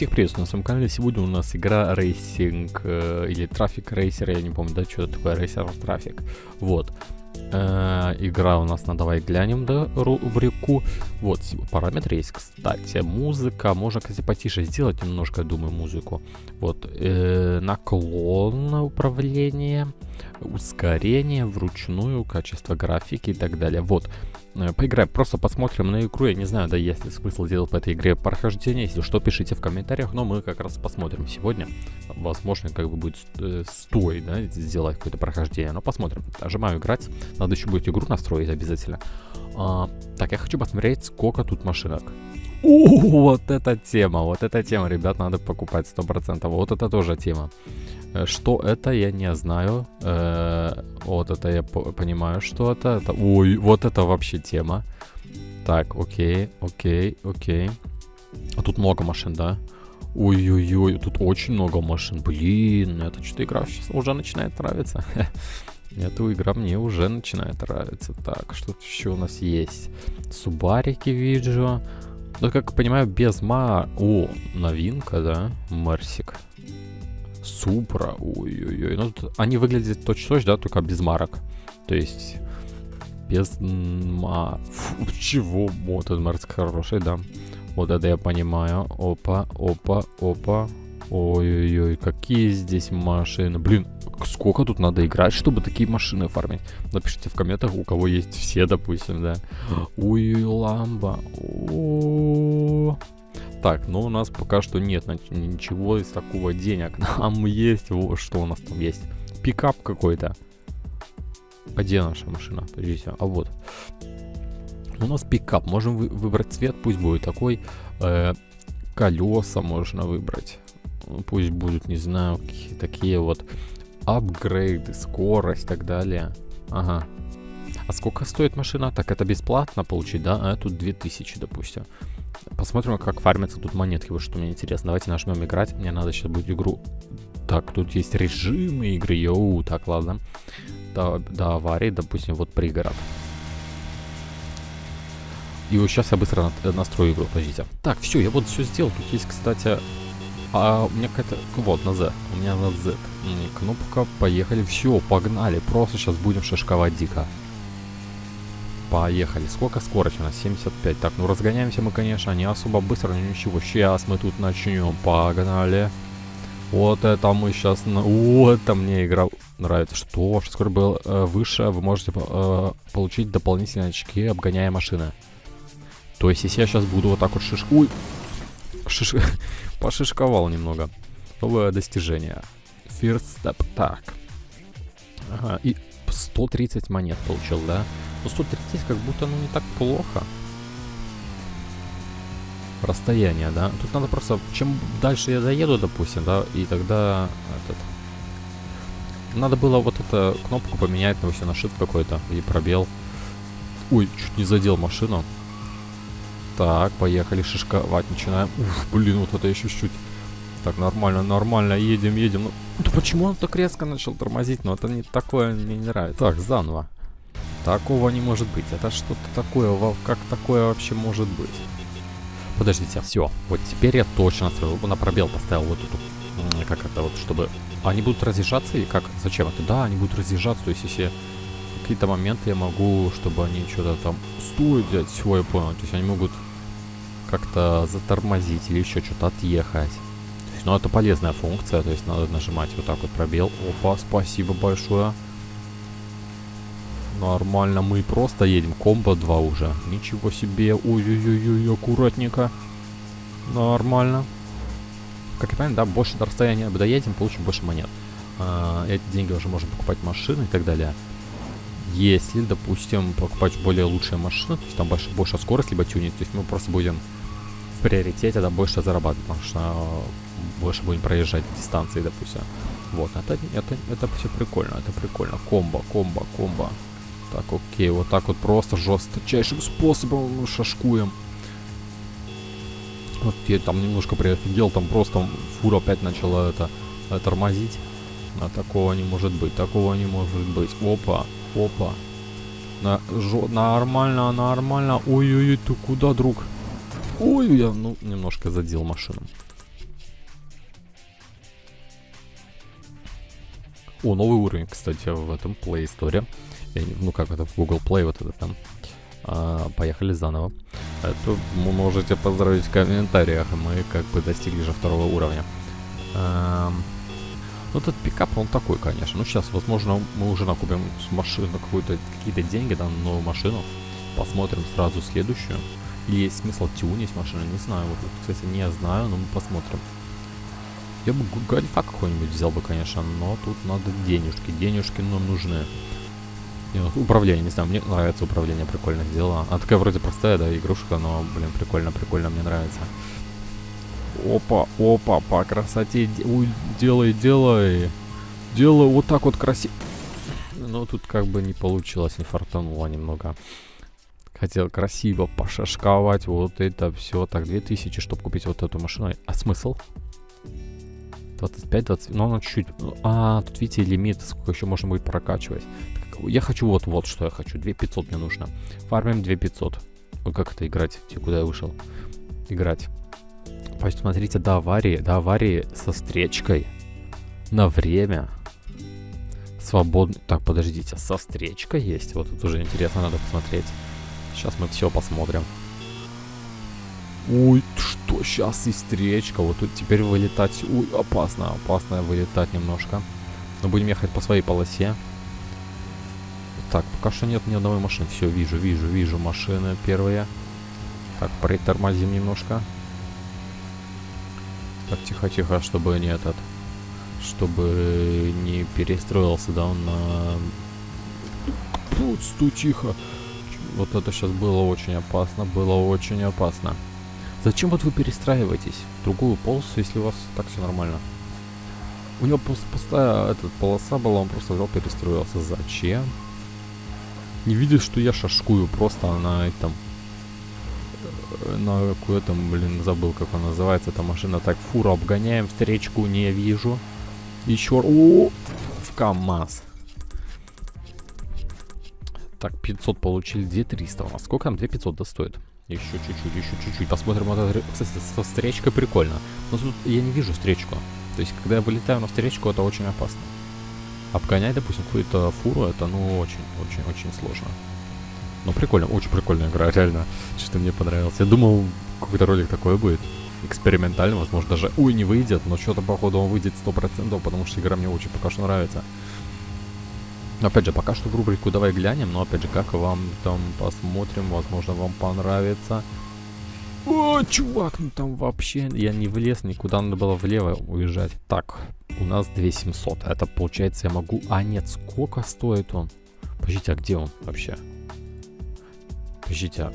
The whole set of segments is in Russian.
Всех приветствую на своем канале. Сегодня у нас игра racing э, или Traffic Racer, я не помню, да, что это такое racer traffic. Вот. Э, игра у нас на давай глянем, да, рубрику. Вот, параметры есть, кстати. Музыка, можно, кстати, потише сделать немножко, думаю, музыку. Вот, э, наклон управления, ускорение вручную, качество графики и так далее. Вот, поиграем, просто посмотрим на игру. Я не знаю, да есть ли смысл делать по этой игре прохождение. Если что, пишите в комментариях, но мы как раз посмотрим сегодня. Возможно, как бы будет э, стой, да, сделать какое-то прохождение. Но посмотрим. Нажимаю играть. Надо еще будет игру настроить обязательно. А, так, я хочу посмотреть, сколько тут машинок. О, вот эта тема, вот эта тема, ребят, надо покупать 100%. Вот это тоже тема. Э, что это, я не знаю. Э, вот это я понимаю, что это. Ой, вот это вообще тема. Так, окей, окей, окей. А тут много машин, да? Ой-ой-ой, тут очень много машин. Блин, это что-то игра сейчас уже начинает нравиться. Эта игра мне уже начинает нравиться. Так, что еще у нас есть? Субарики вижу. Ну, как понимаю, без ма... О, новинка, да? Мерсик. Супра, ой-ой-ой. Ну, они выглядят точно, да, только без марок. То есть без ма... Фу, чего? Вот этот Марк хороший, да. Вот это я понимаю. Опа, опа, опа. Ой-ой-ой, какие здесь машины. Блин, сколько тут надо играть, чтобы такие машины фармить? Напишите в комментах, у кого есть все, допустим, да. Ой, ламба. О -о -о. Так, но у нас пока что нет ничего из такого денег. Нам есть, вот что у нас там есть. Пикап какой-то. А где наша машина? Подождите, а вот. У нас пикап. Можем вы выбрать цвет, пусть будет такой. Э, колеса можно выбрать. Пусть будут, не знаю, какие такие вот апгрейды, скорость и так далее. Ага. А сколько стоит машина? Так, это бесплатно получить, да? А тут 2000, допустим. Посмотрим, как фармятся тут монетки, вот что мне интересно. Давайте нажмем играть. Мне надо сейчас будет игру... Так, тут есть режимы игры. Йоу, так, ладно. До, до аварии, допустим, вот пригород. И вот сейчас я быстро на, настрою игру, подождите. Так, все, я вот все сделал. Тут есть, кстати... А у меня какая-то... Вот, на Z. У меня на Z. Кнопка, поехали. Все, погнали. Просто сейчас будем шишковать дико. Поехали. Сколько скорость у нас? 75. Так, ну разгоняемся мы, конечно, не особо быстро, но ничего. Сейчас мы тут начнем. Погнали. Вот это мы сейчас... На... Вот это мне игра нравится. Что? Что скоро было э, выше, вы можете э, получить дополнительные очки, обгоняя машины. То есть, если я сейчас буду вот так вот шиш... Ой! Шиш... Пошишковал немного. Новое достижение. First step. Так. Ага, и 130 монет получил, да? Но 130 как будто ну не так плохо. Расстояние, да? Тут надо просто... Чем дальше я заеду, допустим, да, и тогда... Этот, надо было вот эту кнопку поменять, допустим, на shift какой-то, или пробел. Ой, чуть не задел машину. Так, поехали шишковать начинаем. Уф, блин, вот это еще чуть-чуть. Так, нормально, нормально, едем, едем. Ну, да почему он так резко начал тормозить? Ну, это не такое, мне не нравится. Так, заново. Такого не может быть. Это что-то такое, как такое вообще может быть? Подождите, все. Вот теперь я точно. На пробел поставил вот эту, как это вот, чтобы... Они будут разъезжаться и как? Зачем это? Да, они будут разъезжаться. То есть если какие-то моменты я могу, чтобы они что-то там... Стой, блядь, все, я понял. То есть они могут как-то затормозить или еще что-то отъехать. Ну, это полезная функция, то есть надо нажимать вот так вот пробел. Опа, спасибо большое. Нормально, мы просто едем. Комбо 2 уже. Ничего себе. Ой-ой-ой, аккуратненько. Нормально. Как я понимаю, да, больше до расстояния доедем, получим больше монет. А, эти деньги уже можем покупать машины и так далее. Если, допустим, покупать более лучшие машины, то есть там больше, больше скорость, либо тюнинг, то есть мы просто будем в приоритете, да, больше зарабатывать, потому что больше будем проезжать дистанции, допустим. Вот, это, это, это все прикольно, это прикольно. Комбо, комбо, комбо. Так, окей, вот так вот просто жесточайшим способом шашкуем. Вот я там немножко приофигел, там просто фура опять начала это э, тормозить. А такого не может быть, такого не может быть. Опа, опа. На, жо, нормально, нормально. Ой-ой-ой, ты куда, друг? Ой, я ну, немножко задел машину. О, новый уровень, кстати, в этом плейсторе. Ну, как это, в Google Play, вот это там. А, поехали заново. Это можете поздравить в комментариях. Мы как бы достигли же второго уровня. А, ну, этот пикап, он такой, конечно. Ну, сейчас, возможно, мы уже накупим с машины какую-то, какие-то деньги, там, новую машину. Посмотрим сразу следующую. Или есть смысл тюнить машину, не знаю. Вот, кстати, не знаю, но мы посмотрим. Я бы гольфа какой-нибудь взял бы, конечно, но тут надо денежки. Денежки нам нужны. Вот управление, не знаю, мне нравится управление, прикольно сделано. Она такая вроде простая, да, игрушка, но, блин, прикольно, прикольно, мне нравится. Опа, опа, по красоте, Ой, делай, делай. Делай вот так вот красиво. Но тут как бы не получилось, не фартануло немного. Хотел красиво пошашковать вот это все. Так, 2000, чтобы купить вот эту машину. А смысл? 25, 20, ну, она чуть-чуть. А, тут, видите, лимит, сколько еще можно будет прокачивать. Я хочу вот, вот что я хочу. 2500 мне нужно. Фармим 2500. Ну, как это играть? Где, куда я вышел? Играть. Посмотрите, до аварии, до аварии со встречкой. На время. Свободно. Так, подождите, со встречкой есть? Вот тут уже интересно, надо посмотреть. Сейчас мы все посмотрим. Ой, что сейчас и встречка. Вот тут теперь вылетать. Ой, опасно, опасно вылетать немножко. Но будем ехать по своей полосе. Так, пока что нет ни одной машины. Все, вижу, вижу, вижу машины первые. Так, притормозим немножко. Так, тихо-тихо, чтобы не этот... Чтобы не перестроился, да, он на... Пусть, тихо. Вот это сейчас было очень опасно, было очень опасно. Зачем вот вы перестраиваетесь в другую полосу, если у вас так все нормально? У него просто пустая эта полоса была, он просто взял, перестроился. Зачем? Не видит, что я шашкую просто на этом... Э, на какую-то, блин, забыл, как она называется, эта машина. Так, фуру обгоняем, встречку не вижу. Еще... О, в КамАЗ. Так, 500 получили, где 300 у нас? Сколько там 2500 достоит? Еще чуть-чуть, еще чуть-чуть. Посмотрим, вот это, кстати, со встречкой прикольно. Но тут я не вижу встречку. То есть, когда я вылетаю на встречку, это очень опасно. Обгонять, допустим, какую-то фуру, это, ну, очень-очень-очень сложно. Ну, прикольно, очень прикольная игра, реально. Что-то мне понравилось. Я думал, какой-то ролик такой будет. Экспериментальный, возможно, даже, ой, не выйдет, но что-то, походу, он выйдет 100%, потому что игра мне очень пока что нравится. Опять же, пока что в рубрику «Давай глянем», но опять же, как вам там посмотрим, возможно, вам понравится. О, чувак, ну там вообще... Я не влез никуда, надо было влево уезжать. Так, у нас 2700. Это получается я могу... А, нет, сколько стоит он? Подождите, а где он вообще? Подождите, а...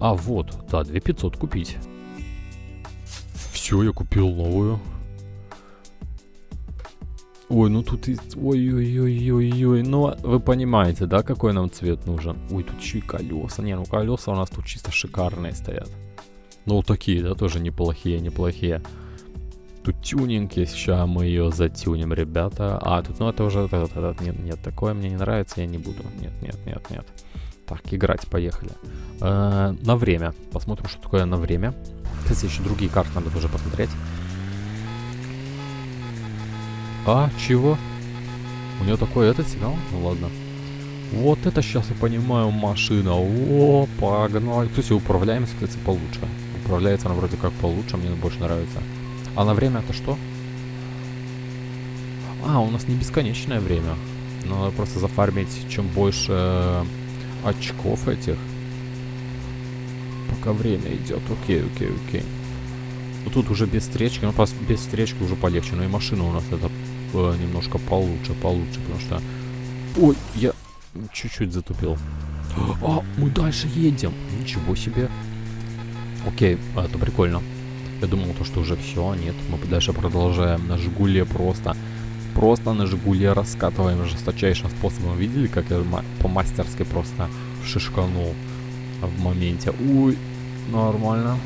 А, вот, да, 2500 купить. Все, я купил новую. Ой, ну тут. Ой-ой-ой-ой-ой. Ну, вы понимаете, да, какой нам цвет нужен? Ой, тут еще и колеса. Не, ну колеса у нас тут чисто шикарные стоят. Ну, вот такие, да, тоже неплохие, неплохие. Тут тюнинг есть, сейчас мы ее затюним, ребята. А, тут, ну, это уже... Нет, нет, такое мне не нравится, я не буду. Нет, нет, нет, нет. Так, играть, поехали. Э, на время. Посмотрим, что такое на время. Кстати, еще другие карты надо тоже посмотреть. А, чего? У него такой этот сигнал? Ну ладно. Вот это сейчас я понимаю машина. О, погнали. Кстати, управляемость, кстати, получше. Управляется она вроде как получше, мне больше нравится. А на время это что? А, у нас не бесконечное время. Надо просто зафармить чем больше э, очков этих. Пока время идет. Окей, окей, окей. Ну тут уже без встречки, ну без встречки уже полегче. Но и машина у нас это э, немножко получше, получше, потому что... Ой, я чуть-чуть затупил. А, мы дальше едем. Ничего себе. Окей, это прикольно. Я думал, то, что уже все, нет. Мы дальше продолжаем на Жигуле просто. Просто на Жигуле раскатываем жесточайшим способом. Видели, как я по мастерской просто шишканул в моменте? Ой, нормально.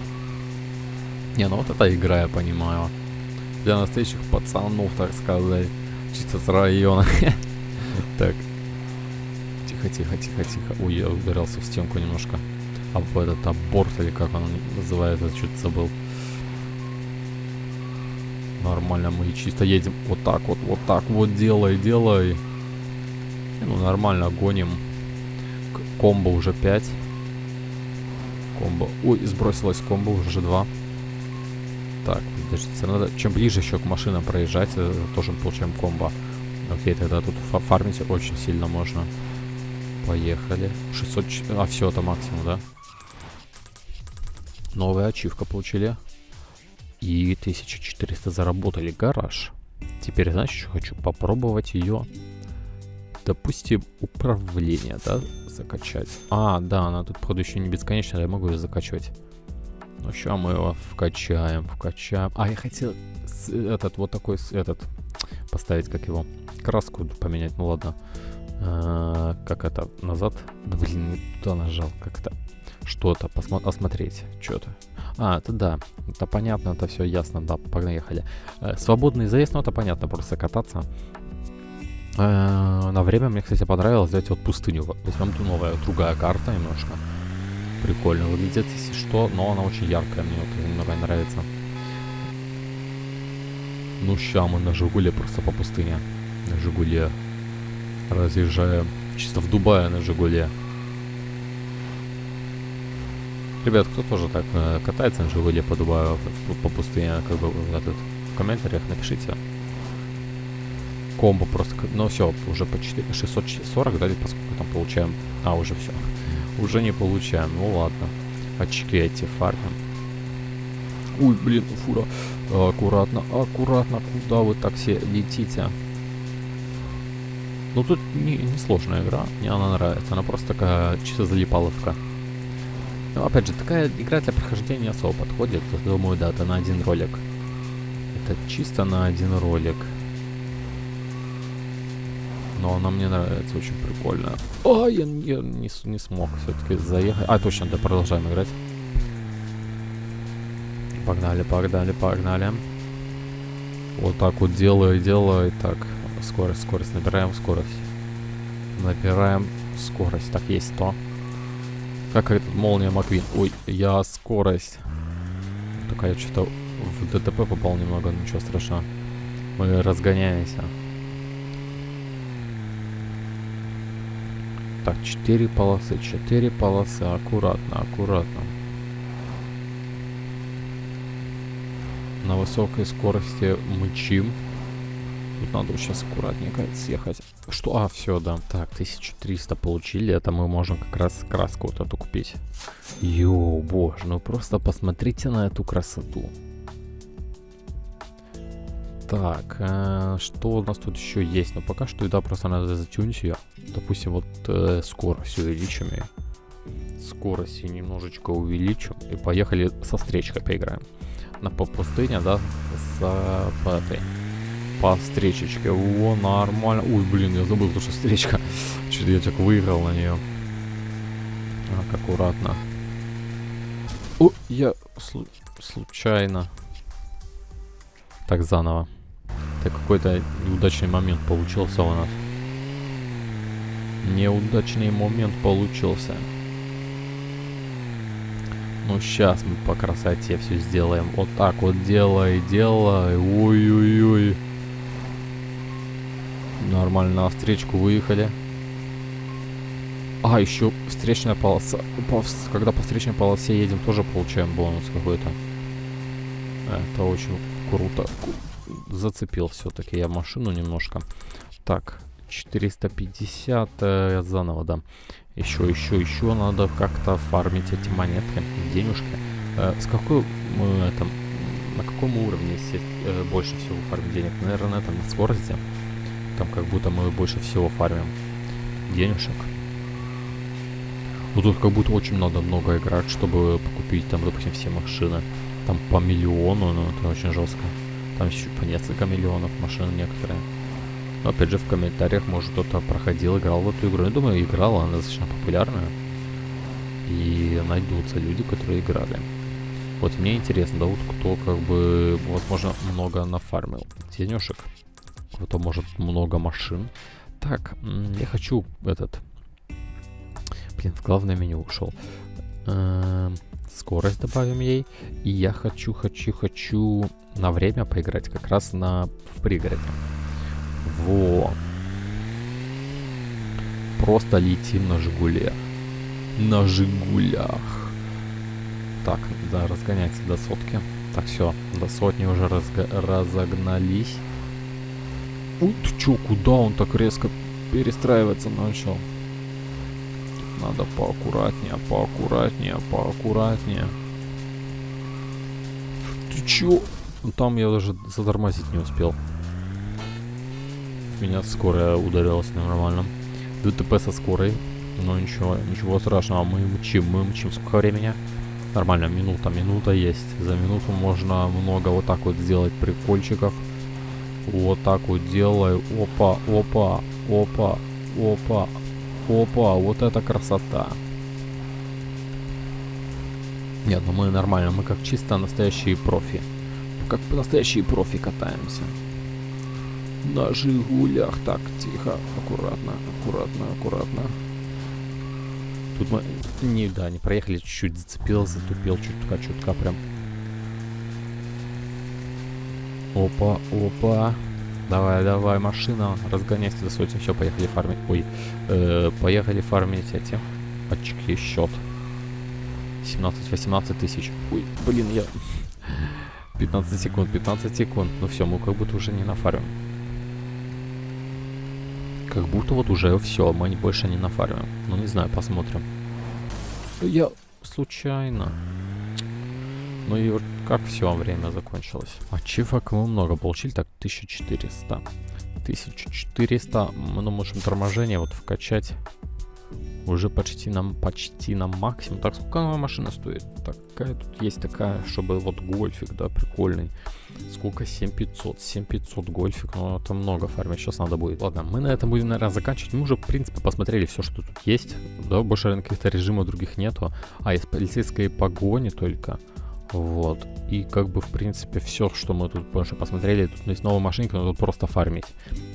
Не, ну вот эта игра, я понимаю для настоящих пацанов, так сказать. Чисто с района. Так. Тихо, тихо, тихо, тихо. Ой, я убирался в стенку немножко. А этот аборт, или как он называется, что-то забыл. Нормально, мы чисто едем вот так вот, вот так вот, делай, делай. Ну, нормально, гоним. Комбо уже 5. Комбо. Ой, сбросилась комбо, уже 2. Так, подождите, надо... Чем ближе еще к машинам проезжать, э, тоже получаем комбо. Окей, тогда тут фармить очень сильно можно. Поехали. 600... А, все, это максимум, да? Новая ачивка получили. И 1400 заработали. Гараж. Теперь, что хочу попробовать ее. Допустим, управление, да, закачать. А, да, она тут, походу, еще не бесконечная, я могу ее закачивать. Ну, сейчас мы его вкачаем, вкачаем. А, я хотел этот, вот такой, этот, поставить, как его, краску поменять, ну ладно. А, как это, назад? Да, блин, не туда нажал, как это, что-то, посмотреть, осмотреть, что-то. А, это да, это понятно, это все ясно, да, поехали. Э, свободный заезд, ну это понятно, просто кататься. Э, на время мне, кстати, понравилось взять вот пустыню. Возьмем ту новая, другая карта немножко. Прикольно выглядит, если что, но она очень яркая, мне вот немного нравится. Ну, ща мы на Жигуле просто по пустыне. На Жигуле разъезжаем. Чисто в Дубае на Жигуле. Ребят, кто тоже так э, катается на Жигуле по Дубаю, по, пустыне, как бы в, этот, в комментариях напишите. Комбо просто, ну все, уже по 4, 640, да, поскольку там получаем. А, уже все. Уже не получаем, ну ладно. Очки эти фармим. Ой, блин, фура. Аккуратно, аккуратно, куда вы так все летите? Ну тут не, не сложная игра, мне она нравится, она просто такая чисто залипаловка. Но опять же, такая игра для прохождения особо подходит, думаю, да, это на один ролик. Это чисто на один ролик. Но она мне нравится, очень прикольно. А, я, я не, не смог все-таки заехать. А, точно, да, продолжаем играть. Погнали, погнали, погнали. Вот так вот делаю, делаю. Так, скорость, скорость. Набираем скорость. Набираем скорость. Так, есть то. Как этот молния Маквин. Ой, я скорость. Только я что-то в ДТП попал немного, ничего страшного. Мы разгоняемся. Так, 4 полосы, 4 полосы. Аккуратно, аккуратно. На высокой скорости мычим. Тут надо сейчас аккуратненько съехать. Что? А, все, да. Так, 1300 получили. Это мы можем как раз краску вот эту купить. Йоу, боже, ну просто посмотрите на эту красоту. Так, э, что у нас тут еще есть? Ну, пока что, да, просто надо затюнить ее. Допустим, вот э, скорость увеличим ее. Скорость немножечко увеличим. И поехали со встречкой поиграем. На по пустыне, да, с по этой по встречечке. О, нормально. Ой, блин, я забыл, что встречка. Что-то я так выиграл на нее. Так, аккуратно. О, я слу случайно. Так, заново. Это какой-то неудачный момент получился у нас. Неудачный момент получился. Ну, сейчас мы по красоте все сделаем. Вот так вот делай, делай. Ой-ой-ой. Нормально, на встречку выехали. А, еще встречная полоса. Когда по встречной полосе едем, тоже получаем бонус какой-то. Это очень круто. Зацепил все-таки я машину немножко. Так, 450 э, заново, да. Еще, еще, еще надо как-то фармить эти монетки, денежки. Э, с какой мы это, на каком уровне сеть, э, больше всего фармить денег? Наверное, это на скорости. Там как будто мы больше всего фармим денежек. Ну тут как будто очень надо много играть, чтобы купить там, допустим, все машины. Там по миллиону, ну это очень жестко. Там еще по несколько миллионов машин некоторые. Но опять же в комментариях, может кто-то проходил, играл в эту игру. Я думаю, играл, она достаточно популярная. И найдутся люди, которые играли. Вот мне интересно, да вот кто как бы, возможно, много нафармил денежек кто-то может много машин. Так, я хочу этот... Блин, в главное меню ушел. Эм, скорость добавим ей. И я хочу, хочу, хочу на время поиграть как раз на в пригороде. Во. Просто летим на Жигуле. На Жигулях. Так, да, разгоняется до сотки. Так, все, до сотни уже разго разогнались. Ой, ты чё, куда он так резко перестраиваться начал? Надо поаккуратнее, поаккуратнее, поаккуратнее. Ты чё? Ну, там я даже затормозить не успел. Меня скорая ударилась нормально. ДТП со скорой. Но ничего, ничего страшного. Мы мчим, мы мчим. Сколько времени? Нормально, минута, минута есть. За минуту можно много вот так вот сделать прикольчиков. Вот так вот делаю. Опа, опа, опа, опа, опа. Вот это красота. Нет, ну мы нормально, мы как чисто настоящие профи. Как настоящие профи катаемся. На Жигулях. Так, тихо, аккуратно, аккуратно, аккуратно. Тут мы не, да, не проехали, чуть-чуть зацепил, затупил, чутка-чутка прям. Опа, опа. Давай, давай, машина, разгоняйся до сотни. Все, поехали фармить. Ой, э, поехали фармить эти очки, счет. 17-18 тысяч. Ой, блин, я... 15 секунд, 15 секунд. Ну все, мы как будто уже не нафармим. Как будто вот уже все, мы больше не нафармим. Ну не знаю, посмотрим. Я случайно. Ну и вот как все, время закончилось. Ачивок мы много получили, так 1400. 1400, мы можем торможение вот вкачать уже почти нам почти на максимум. Так, сколько машина стоит? Такая тут есть такая, чтобы вот гольфик, да, прикольный. Сколько? 7500. 7500 гольфик, ну это много фармить сейчас надо будет. Ладно, мы на этом будем, наверное, заканчивать. Мы уже, в принципе, посмотрели все, что тут есть. Да, больше каких-то режимов других нету. А, есть полицейские погони только. Вот. И как бы, в принципе, все, что мы тут больше посмотрели. Тут есть новая машинка, но тут просто фармить.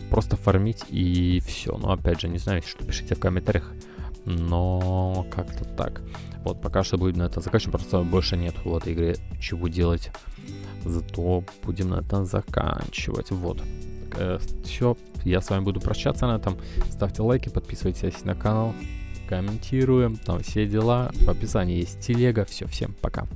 Просто фармить и все. Но опять же, не знаю, что пишите в комментариях но как-то так. Вот пока что будем на это заканчивать, просто больше нет в этой игре чего делать. Зато будем на это заканчивать. Вот. Э, все, я с вами буду прощаться на этом. Ставьте лайки, подписывайтесь на канал, комментируем, там все дела. В описании есть телега. Все, всем пока.